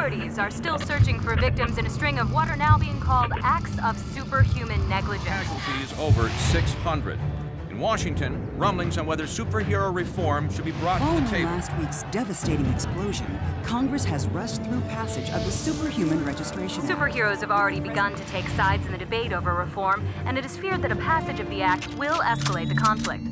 Authorities are still searching for victims in a string of what are now being called acts of superhuman negligence. Casualties over 600. In Washington, rumblings on whether superhero reform should be brought Following to the table. last week's devastating explosion, Congress has rushed through passage of the Superhuman Registration Act. Superheroes have already begun to take sides in the debate over reform, and it is feared that a passage of the act will escalate the conflict.